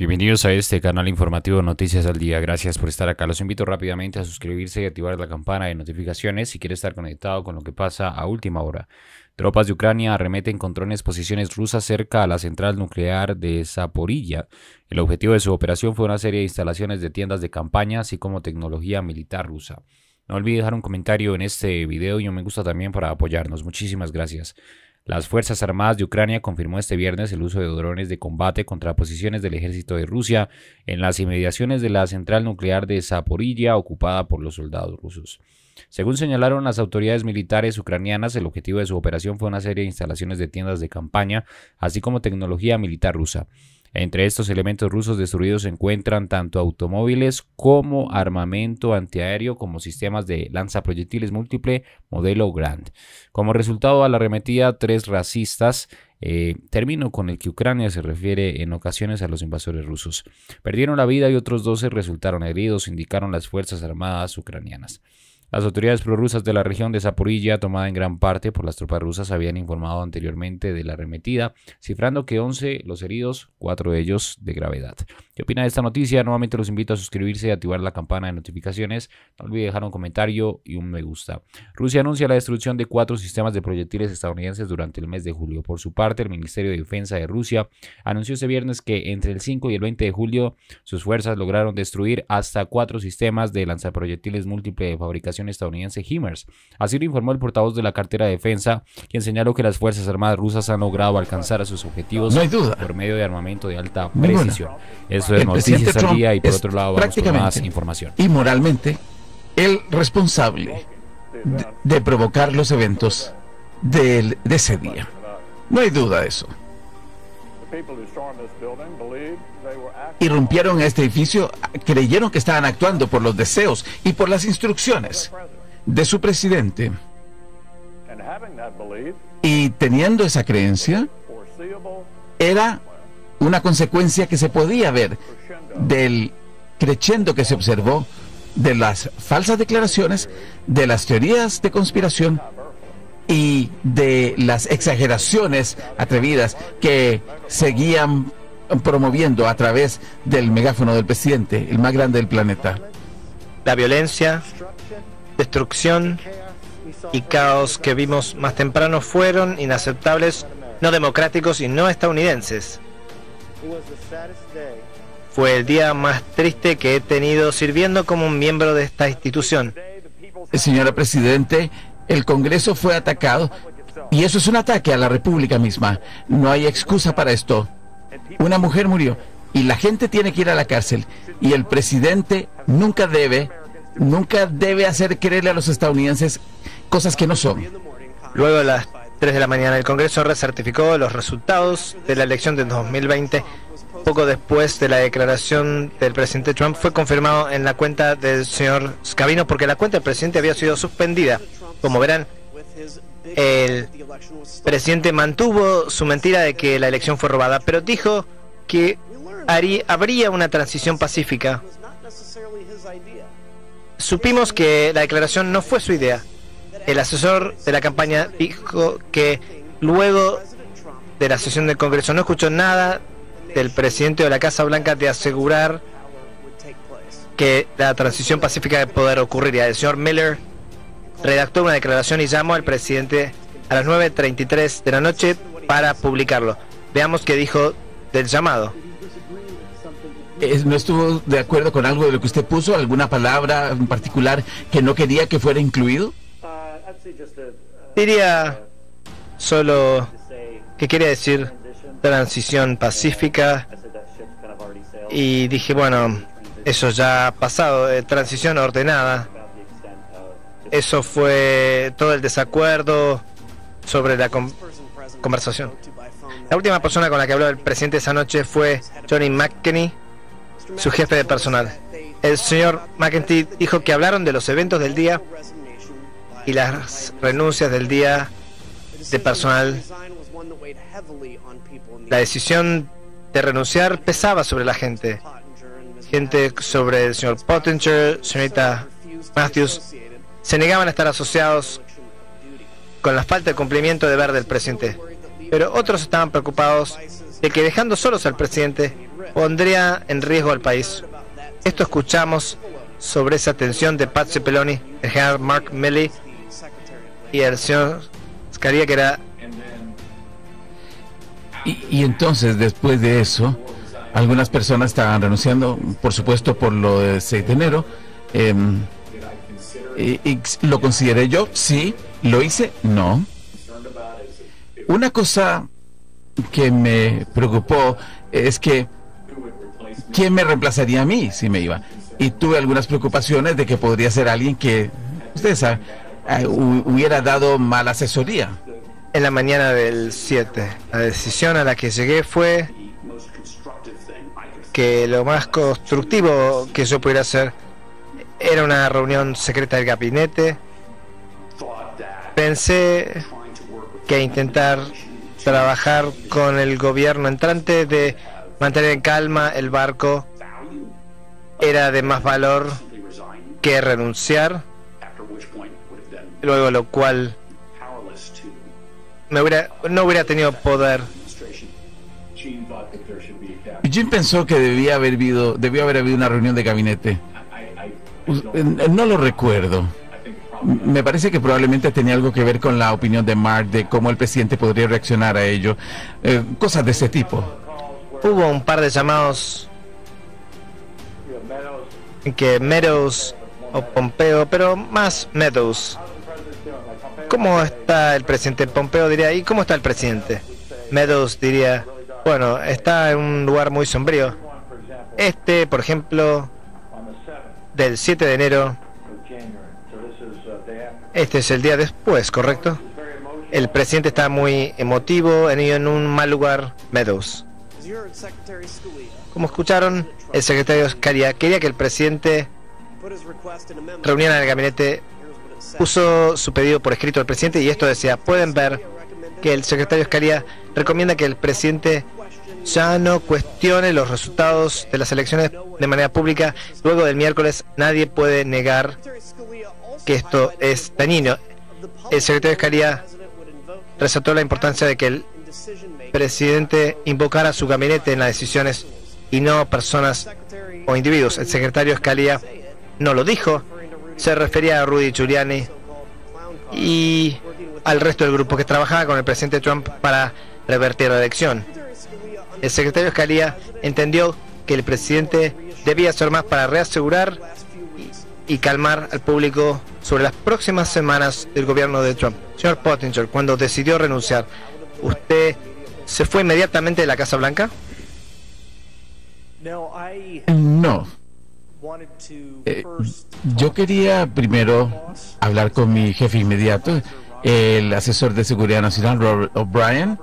Bienvenidos a este canal informativo Noticias al Día. Gracias por estar acá. Los invito rápidamente a suscribirse y activar la campana de notificaciones si quiere estar conectado con lo que pasa a última hora. Tropas de Ucrania arremeten con drones posiciones rusas cerca a la central nuclear de Zaporilla. El objetivo de su operación fue una serie de instalaciones de tiendas de campaña, así como tecnología militar rusa. No olvide dejar un comentario en este video y un me gusta también para apoyarnos. Muchísimas gracias. Las Fuerzas Armadas de Ucrania confirmó este viernes el uso de drones de combate contra posiciones del ejército de Rusia en las inmediaciones de la central nuclear de Zaporilla ocupada por los soldados rusos. Según señalaron las autoridades militares ucranianas, el objetivo de su operación fue una serie de instalaciones de tiendas de campaña, así como tecnología militar rusa. Entre estos elementos rusos destruidos se encuentran tanto automóviles como armamento antiaéreo como sistemas de lanzaproyectiles múltiple modelo Grand. Como resultado a la arremetida, tres racistas eh, con el que Ucrania se refiere en ocasiones a los invasores rusos. Perdieron la vida y otros 12 resultaron heridos, indicaron las Fuerzas Armadas ucranianas. Las autoridades prorrusas de la región de Zaporilla, tomada en gran parte por las tropas rusas, habían informado anteriormente de la arremetida, cifrando que 11 los heridos, 4 de ellos de gravedad. ¿Qué opina de esta noticia? Nuevamente los invito a suscribirse y activar la campana de notificaciones. No olvide dejar un comentario y un me gusta. Rusia anuncia la destrucción de cuatro sistemas de proyectiles estadounidenses durante el mes de julio. Por su parte, el Ministerio de Defensa de Rusia anunció este viernes que entre el 5 y el 20 de julio sus fuerzas lograron destruir hasta cuatro sistemas de lanzaproyectiles múltiple de fabricación estadounidense HIMARS. Así lo informó el portavoz de la cartera de defensa, quien señaló que las Fuerzas Armadas rusas han logrado alcanzar a sus objetivos por medio de armamento de alta precisión. Eso es noticias al día y por otro lado vamos con más información. Y moralmente, el responsable de, provocar los eventos de ese día. No hay duda de eso. Irrumpieron a este edificio, creyeron que estaban actuando por los deseos y por las instrucciones de su presidente. Y teniendo esa creencia, era una consecuencia que se podía ver del creciendo que se observó de las falsas declaraciones, de las teorías de conspiración y de las exageraciones atrevidas que seguían promoviendo a través del megáfono del presidente, el más grande del planeta. La violencia, destrucción y caos que vimos más temprano fueron inaceptables, no democráticos y no estadounidenses. Fue el día más triste que he tenido sirviendo como un miembro de esta institución. Señora Presidente, el Congreso fue atacado y eso es un ataque a la República misma. No hay excusa para esto. Una mujer murió y la gente tiene que ir a la cárcel y el presidente nunca debe, nunca debe hacer creerle a los estadounidenses cosas que no son. Luego a las 3 de la mañana el Congreso recertificó los resultados de la elección de 2020. Poco después de la declaración del presidente Trump fue confirmado en la cuenta del señor Scavino porque la cuenta del presidente había sido suspendida. Como verán, el presidente mantuvo su mentira de que la elección fue robada, pero dijo que habría una transición pacífica. Supimos que la declaración no fue su idea. El asesor de la campaña dijo que luego de la sesión del Congreso no escuchó nada del presidente de la Casa Blanca de asegurar que la transición pacífica de poder ocurriría. El señor Miller redactó una declaración y llamó al presidente a las 9.33 de la noche para publicarlo. Veamos qué dijo del llamado. ¿No estuvo de acuerdo con algo de lo que usted puso? ¿Alguna palabra en particular que no quería que fuera incluido? Diría solo que quería decir transición pacífica y dije, bueno, eso ya ha pasado, eh, transición ordenada. Eso fue todo el desacuerdo sobre la conversación. La última persona con la que habló el presidente esa noche fue Johnny McKinney, su jefe de personal. El señor McKinney dijo que hablaron de los eventos del día y las renuncias del día de personal. La decisión de renunciar pesaba sobre la gente. Gente sobre el señor Pottinger, señorita Matthews, se negaban a estar asociados con la falta de cumplimiento de deber del presidente. Pero otros estaban preocupados de que dejando solos al presidente pondría en riesgo al país. Esto escuchamos sobre esa tensión de Pat Cipollone, el general Mark Milley y el señor Scalia, que era... Y, entonces, después de eso, algunas personas estaban renunciando, por supuesto, por lo del 6 de enero. em, y ¿Lo consideré yo? Sí. ¿Lo hice? No. Una cosa que me preocupó es que ¿quién me reemplazaría a mí si me iba? Y tuve algunas preocupaciones de que podría ser alguien que, ustedes saben, eh, hu- hubiera dado mala asesoría. En la mañana del 7, la decisión a la que llegué fue que lo más constructivo que yo pudiera hacer era una reunión secreta del gabinete. Pensé que intentar trabajar con el gobierno entrante de mantener en calma el barco era de más valor que renunciar, luego lo cual me hubiera, no hubiera tenido poder. Jim pensó que debía haber habido, debió haber habido una reunión de gabinete. No lo recuerdo. Me parece que probablemente tenía algo que ver con la opinión de Mark de cómo el presidente podría reaccionar a ello. Eh, cosas de ese tipo. Hubo un par de llamados que Meadows o Pompeo, pero más Meadows. ¿Cómo está el presidente? Pompeo diría, ¿y cómo está el presidente? Meadows diría, bueno, está en un lugar muy sombrío. Este, por ejemplo, del 7 de enero, este es el día después, ¿correcto? El presidente está muy emotivo, en, un mal lugar, Meadows. Como escucharon, el secretario Scalia quería que el presidente reuniera en el gabinete, puso su pedido por escrito al presidente y esto decía, pueden ver que el secretario Scalia recomienda que el presidente ya no cuestione los resultados de las elecciones de manera pública. Luego del miércoles nadie puede negar que esto es dañino. El secretario Scalia resaltó la importancia de que el presidente invocara su gabinete en las decisiones y no personas o individuos. El secretario Scalia no lo dijo, se refería a Rudy Giuliani y al resto del grupo que trabajaba con el presidente Trump para revertir la elección. El secretario Scalia entendió que el presidente debía hacer más para reasegurar y calmar al público sobre las próximas semanas del gobierno de Trump. Señor Pottinger, cuando decidió renunciar, ¿usted se fue inmediatamente de la Casa Blanca? No. Eh, yo quería primero hablar con mi jefe inmediato, el asesor de seguridad nacional, Robert O'Brien.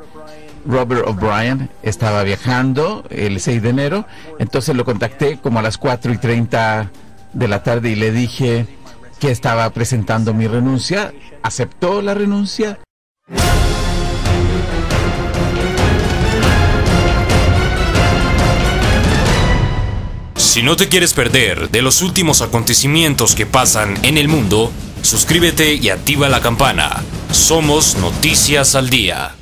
Robert O'Brien estaba viajando el 6 de enero, entonces lo contacté como a las 4 y 30 de la tarde y le dije que estaba presentando mi renuncia. Aceptó la renuncia Si no te quieres perder de los últimos acontecimientos que pasan en el mundo, suscríbete y activa la campana. Somos Noticias al Día.